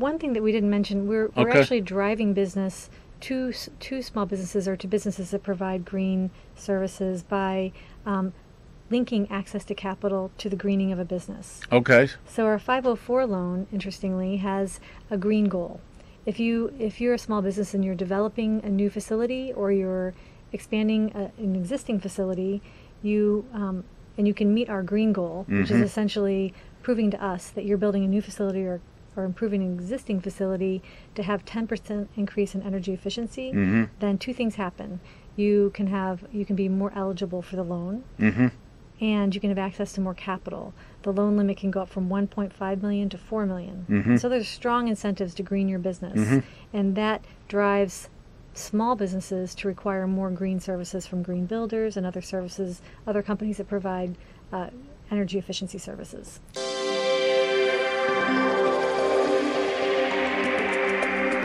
one thing that we didn't mention, we're, we're actually driving business to to small businesses or to businesses that provide green services by um, linking access to capital to the greening of a business. Okay. So our 504 loan, interestingly, has a green goal. If you if you're a small business and you're developing a new facility or you're expanding a, an existing facility, you um, and you can meet our green goal, which is Mhm. essentially proving to us that you're building a new facility or or improving an existing facility to have 10% increase in energy efficiency, Mhm. then two things happen. You can have you can be more eligible for the loan Mm-hmm. and you can have access to more capital. The loan limit can go up from 1.5 million to 4 million. Mhm. So there's strong incentives to green your business, Mhm. and that drives small businesses to require more green services from green builders and other services, other companies that provide uh, energy efficiency services.